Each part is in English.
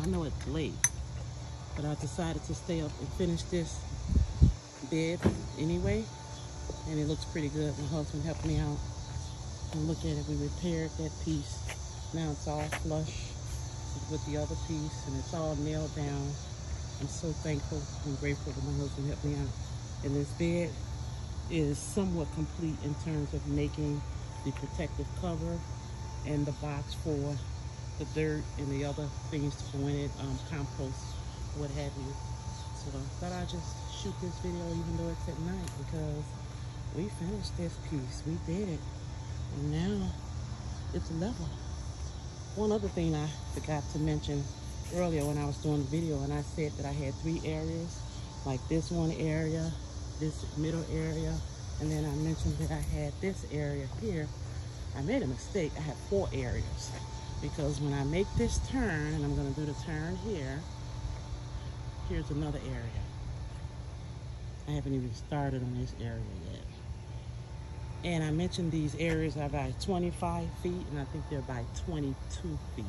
I know it's late, but I decided to stay up and finish this bed anyway. And it looks pretty good. My husband helped me out. And look at it, we repaired that piece. Now it's all flush with the other piece and it's all nailed down. I'm so thankful and grateful that my husband helped me out. And this bed is somewhat complete in terms of making the protective cover and the box for the dirt and the other things to go in it, um, compost, what have you. So I thought I'd just shoot this video even though it's at night because we finished this piece. We did it. And now it's level. One other thing I forgot to mention earlier when I was doing the video and I said that I had three areas, like this one area, this middle area, and then I mentioned that I had this area here. I made a mistake. I have four areas because when I make this turn, and I'm gonna do the turn here, here's another area. I haven't even started on this area yet. And I mentioned these areas are by 25 feet, and I think they're by 22 feet.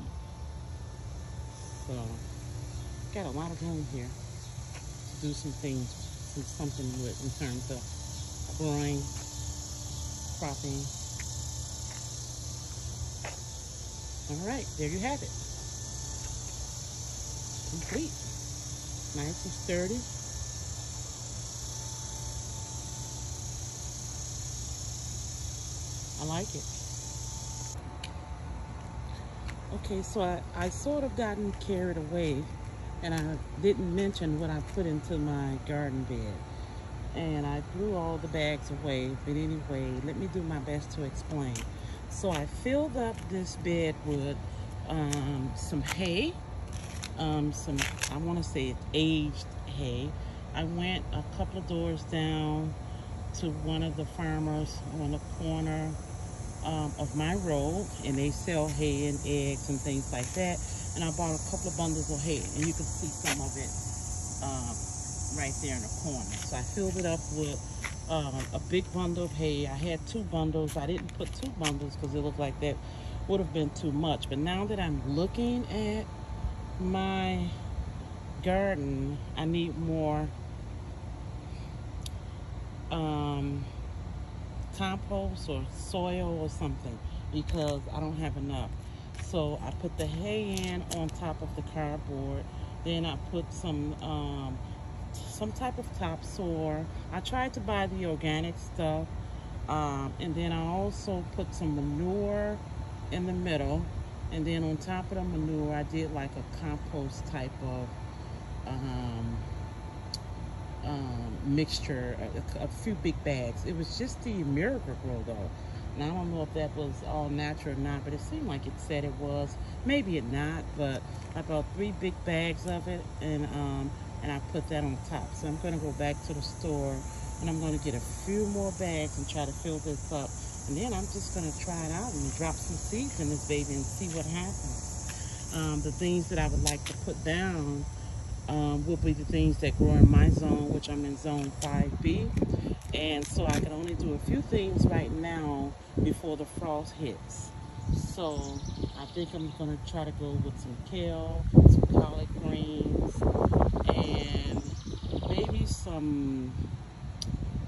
So, got a lot of room here to do some things, do something with in terms of growing, cropping. All right, there you have it. Complete. Nice and sturdy. I like it. Okay, so I, I sort of gotten carried away and I didn't mention what I put into my garden bed. And I threw all the bags away, but anyway, let me do my best to explain. So I filled up this bed with um, some hay, um, some, I want to say aged hay. I went a couple of doors down to one of the farmers on the corner um, of my road and they sell hay and eggs and things like that. And I bought a couple of bundles of hay and you can see some of it um, right there in the corner. So I filled it up with um, a big bundle of hay. I had two bundles. I didn't put two bundles because it looked like that would have been too much. But now that I'm looking at my garden, I need more um, compost or soil or something because I don't have enough. So I put the hay in on top of the cardboard. Then I put some um, some type of topsoil. I tried to buy the organic stuff. Um, and then I also put some manure in the middle. And then on top of the manure, I did like a compost type of um, um, mixture, a, a, few big bags. It was just the Miracle-Gro though. I don't know if that was all natural or not, but it seemed like it said it was. Maybe it not, but I bought three big bags of it and um, and I put that on top. So I'm gonna go back to the store and I'm gonna get a few more bags and try to fill this up. And then I'm just gonna try it out and drop some seeds in this baby and see what happens. Um, the things that I would like to put down um, will be the things that grow in my zone, which I'm in zone 5B. And so I can only do a few things right now before the frost hits. So I think I'm gonna try to go with some kale, some collard greens, and maybe some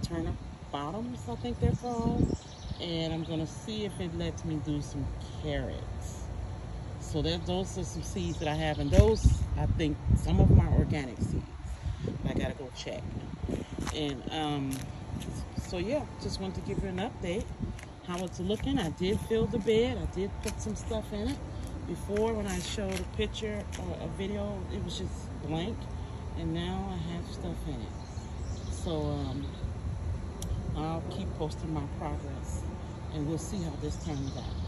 turnip bottoms, I think they're called. And I'm gonna see if it lets me do some carrots. So that, those are some seeds that I have, and those, I think, some of my organic seeds. I gotta go check. And um, so yeah, just wanted to give you an update how it's looking. I did fill the bed. I did put some stuff in it. Before, when I showed a picture or a video, it was just blank. And now I have stuff in it. So um, I'll keep posting my progress. And we'll see how this turns out.